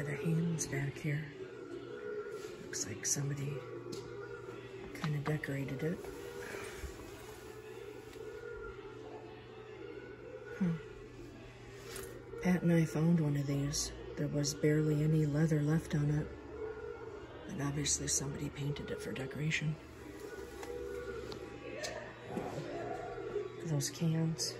set of hands back here. Looks like somebody kind of decorated it. Hmm. Pat and I found one of these. There was barely any leather left on it. And obviously somebody painted it for decoration. Those cans.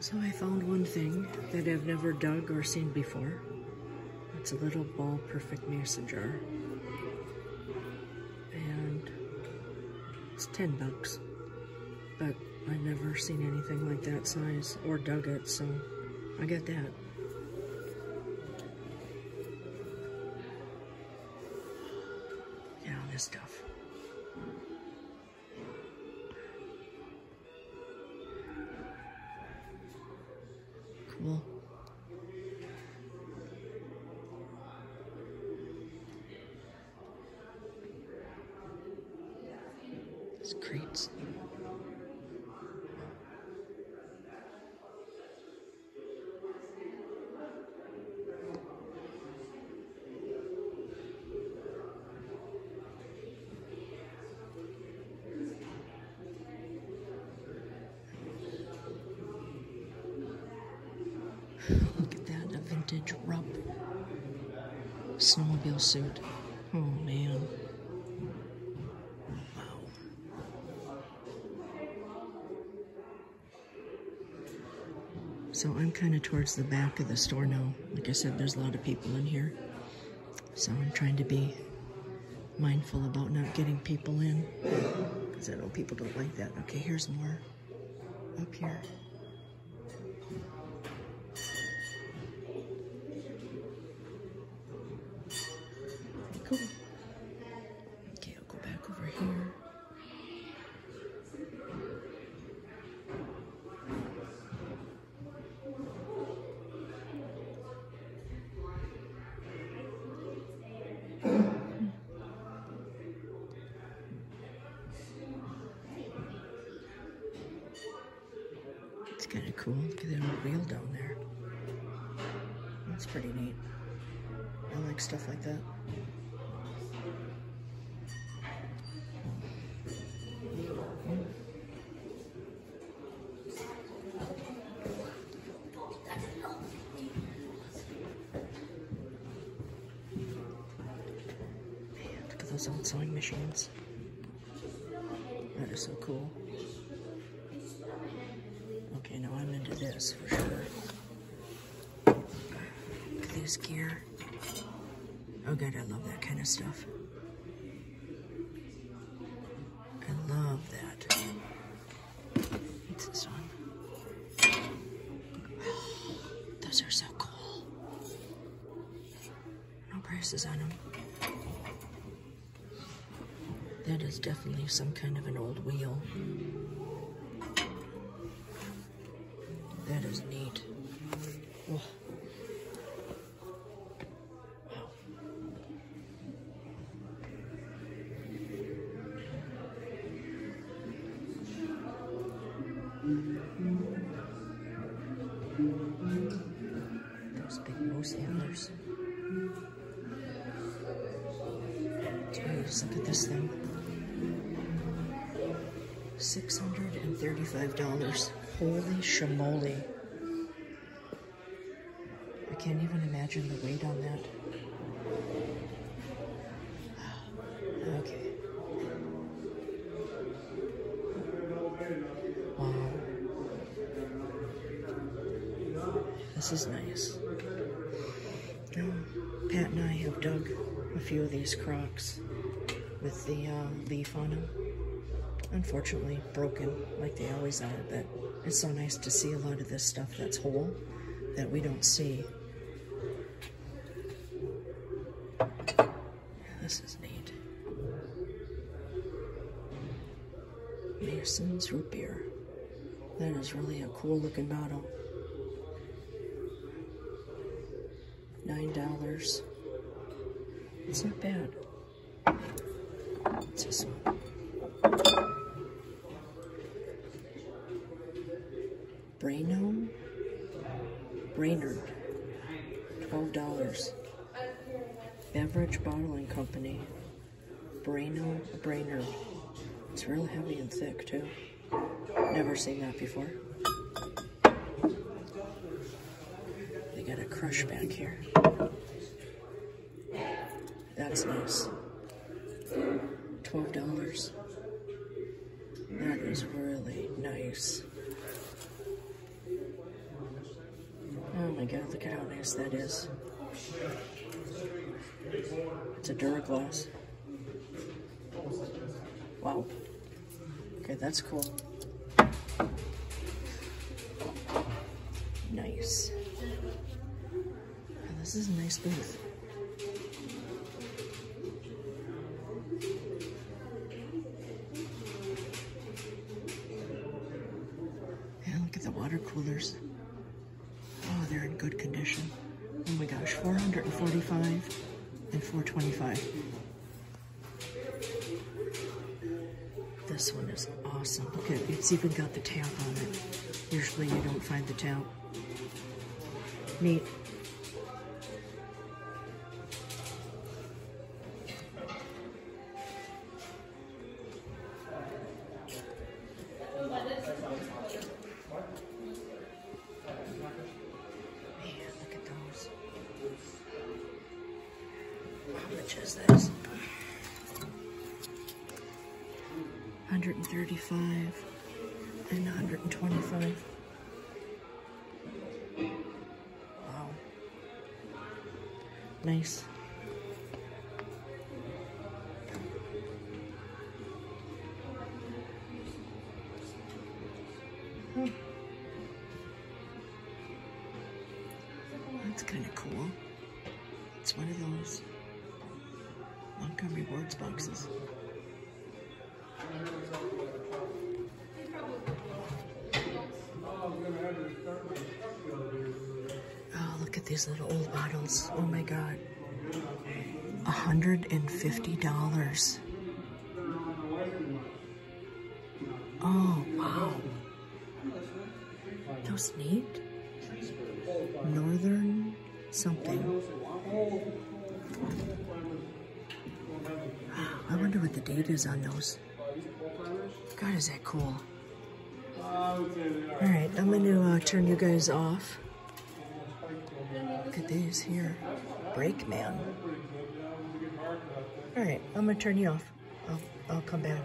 So I found one thing that I've never dug or seen before. It's a little ball perfect mason jar. And it's 10 bucks. But I've never seen anything like that size or dug it, so I got that. Cool. It's crates. Look at that, a vintage Rupp snowmobile suit. Oh man. Wow. So I'm kind of towards the back of the store now. Like I said, there's a lot of people in here. So I'm trying to be mindful about not getting people in. Because I know people don't like that. Okay, here's more up here. Kind of cool. Look at that wheel down there. That's pretty neat. I like stuff like that. Man, look at those old sewing machines. That is so cool. Okay, now I'm into this for sure. This gear. Oh god, I love that kind of stuff. I love that. What's this one? Those are so cool. No prices on them. That is definitely some kind of an old wheel. Jeez, look at this thing. $635. Holy shamoly. I can't even imagine the weight on that. Ah, okay. Wow. This is nice. Now, Pat and I have dug a few of these crocks with the uh, leaf on them. Unfortunately, broken like they always are, but it's so nice to see a lot of this stuff that's whole that we don't see. This is neat. Mason's root beer. That is really a cool looking bottle. Nine dollars. It's not bad. What's this? Braino? Brainerd. Twelve dollars. Beverage Bottling Company. Braino Brainerd. It's real heavy and thick too. Never seen that before. They got a crush back here. That's nice. Twelve dollars. That is really nice. Oh my god, look at how nice that is. It's a Duraglass. Wow. Okay, that's cool. Nice. this is a nice booth. Yeah, look at the water coolers. Oh, they're in good condition. Oh my gosh, 445 and 425. This one is awesome. Look at it, it's even got the tap on it. Usually you don't find the tap. Neat. 135 and 125. Wow. Nice. Hmm. That's kind of cool. It's one of those Montgomery Wards boxes. These little old bottles. Oh my god. $150. Oh, wow. Those neat. Northern something. I wonder what the date is on those. God, is that cool. Alright, I'm going to uh, turn you guys off. Look at these here. Brakeman. Alright, I'm going to turn you off. I'll, I'll come back.